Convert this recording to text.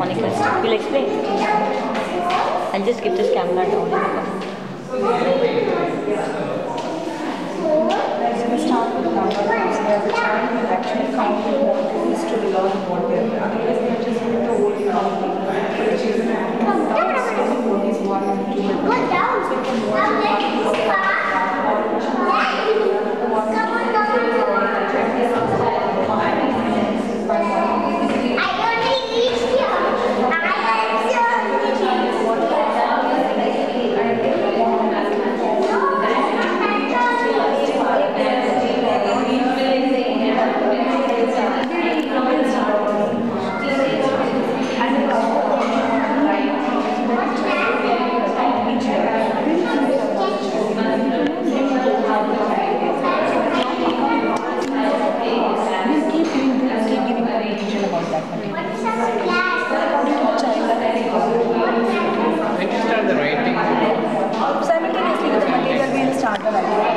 Monica's. You'll explain. I'll just keep this camera down. Gracias.